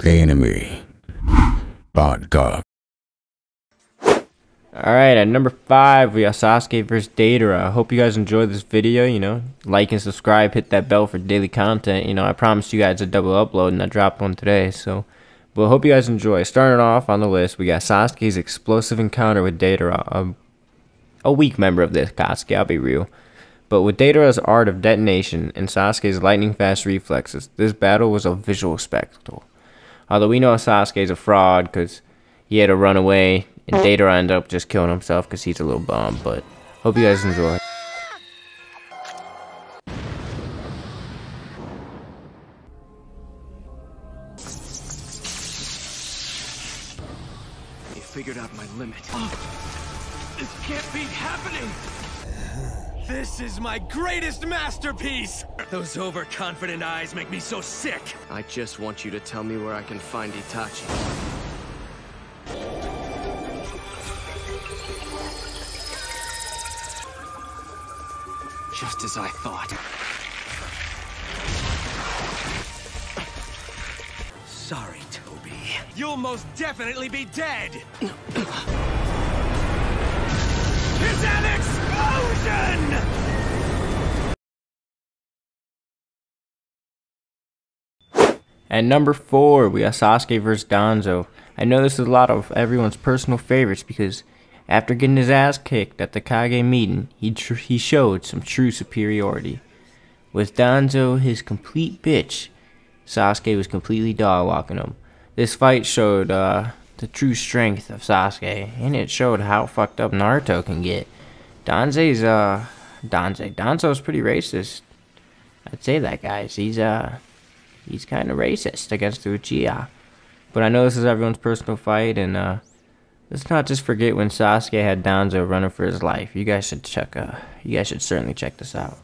the enemy. Vodka. Alright, at number 5, we got Sasuke vs. Deidara. I hope you guys enjoyed this video, you know. Like and subscribe, hit that bell for daily content. You know, I promised you guys a double upload and I dropped one today, so... But hope you guys enjoy. Starting off on the list, we got Sasuke's explosive encounter with Deidara. A, um, a weak member of this Akatsuki, I'll be real. But with Deidara's art of detonation and Sasuke's lightning fast reflexes, this battle was a visual spectacle. Although we know Sasuke's a fraud because he had to run away and Deidara ended up just killing himself because he's a little bum. But hope you guys enjoy. You figured out my limit. This can't be happening! This is my greatest masterpiece! Those overconfident eyes make me so sick! I just want you to tell me where I can find Itachi. Just as I thought. Sorry, Tobi. You'll most definitely be dead! Is an explosion! At number 4, we got Sasuke vs. Danzo. I know this is a lot of everyone's personal favorites because after getting his ass kicked at the Kage meeting, he, he showed some true superiority. With Danzo his complete bitch, Sasuke was completely dog walking him. This fight showed uh, the true strength of Sasuke, and it showed how fucked up Naruto can get. Danze's, uh, Danze, Danzo's pretty racist. I'd say that, guys. He's, uh, he's kind of racist against Uchiha. But I know this is everyone's personal fight, and, uh, let's not just forget when Sasuke had Danzo running for his life. You guys should check, uh, you guys should certainly check this out.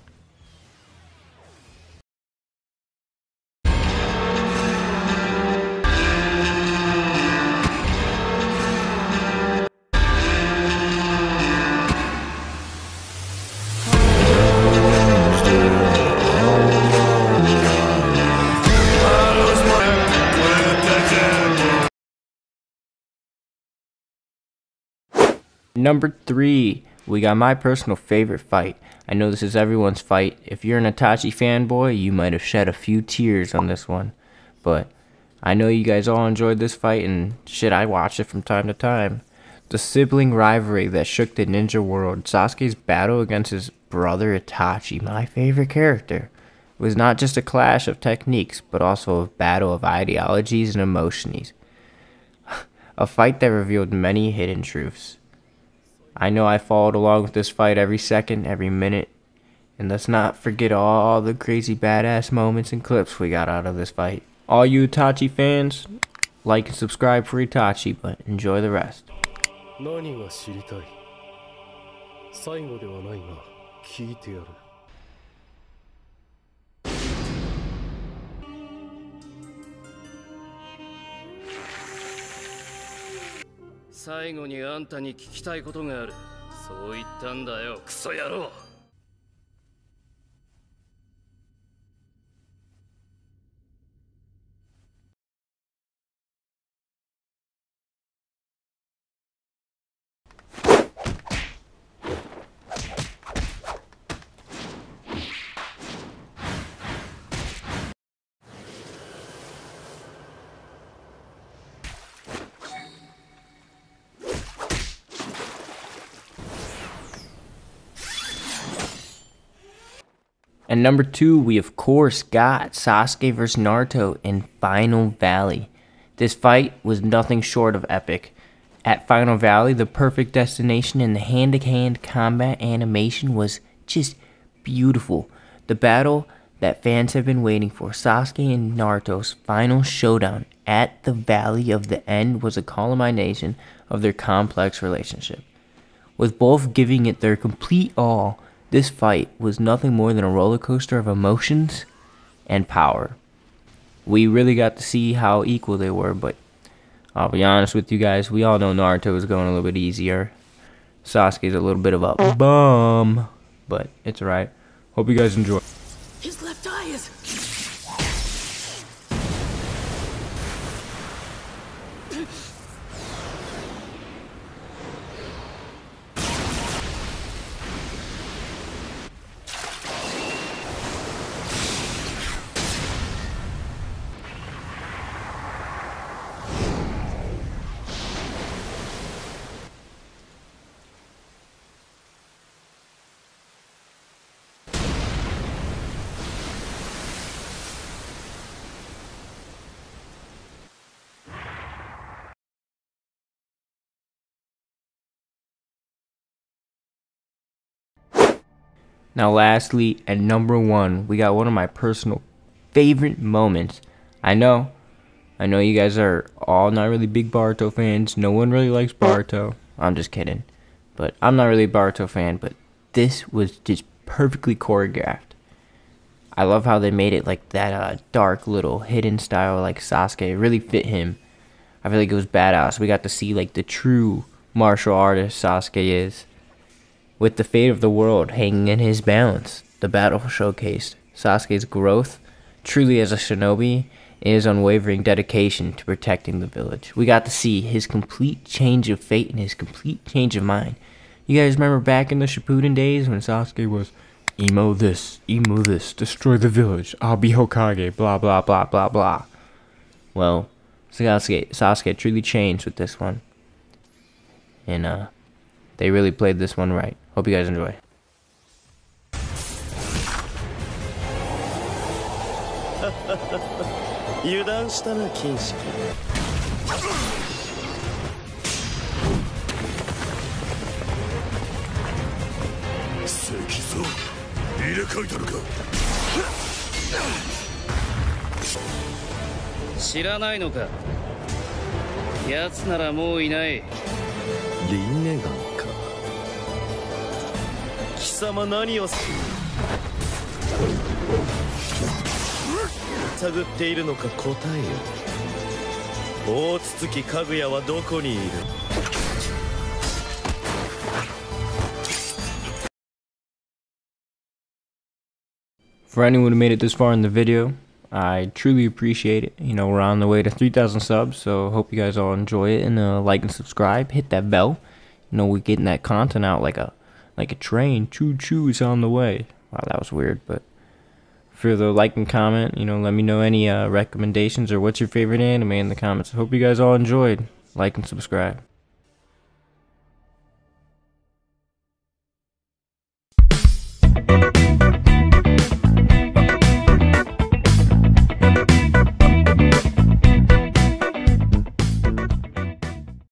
Number three, we got my personal favorite fight. I know this is everyone's fight. If you're an Itachi fanboy, you might have shed a few tears on this one. But I know you guys all enjoyed this fight, and shit, I watch it from time to time. The sibling rivalry that shook the ninja world, Sasuke's battle against his brother Itachi, my favorite character, was not just a clash of techniques, but also a battle of ideologies and emotions. a fight that revealed many hidden truths. I know I followed along with this fight every second, every minute. And let's not forget all the crazy badass moments and clips we got out of this fight. All you Itachi fans, like and subscribe for Itachi, but enjoy the rest. 何が知りたい最後ではないが聞いてやる 最後にあんたに聞きたいことがある。そう言ったんだよクソ野郎。And number two, we of course got Sasuke vs. Naruto in Final Valley. This fight was nothing short of epic. At Final Valley, the perfect destination and the hand to hand combat animation was just beautiful. The battle that fans have been waiting for, Sasuke and Naruto's final showdown at the Valley of the End, was a culmination of their complex relationship. With both giving it their complete all, this fight was nothing more than a roller coaster of emotions and power. We really got to see how equal they were, but I'll be honest with you guys, we all know Naruto is going a little bit easier. Sasuke's a little bit of a bum, but it's alright. Hope you guys enjoy. His left eye is. Now, lastly, at number one, we got one of my personal favorite moments. I know, I know you guys are all not really big Boruto fans. No one really likes Boruto. I'm just kidding. But I'm not really a Boruto fan, but this was just perfectly choreographed. I love how they made it like that uh, dark little hidden style like Sasuke. It really fit him. I feel like it was badass. We got to see like the true martial artist Sasuke is. With the fate of the world hanging in his balance, the battle showcased Sasuke's growth truly as a shinobi and his unwavering dedication to protecting the village. We got to see his complete change of fate and his complete change of mind. You guys remember back in the Shippuden days when Sasuke was emo this, emo this, destroy the village, I'll be Hokage, blah blah blah blah blah. Well, Sasuke, Sasuke truly changed with this one. And uh they really played this one right. Hope you guys enjoy. 油断したな金色石像入れ替えたのか知らないのか奴ならもういないリンネガンか貴様何をす探っているのか答えよ大筒木かぐやはどこにいる For anyone who made it this far in the video, I truly appreciate it. You know, we're on the way to 3,000 subs, so hope you guys all enjoy it and uh, like and subscribe. Hit that bell. You know, we're getting that content out like a like a train. Choo choo is on the way. Wow, that was weird, but for the like and comment, you know, let me know any uh, recommendations or what's your favorite anime in the comments. I hope you guys all enjoyed. Like and subscribe.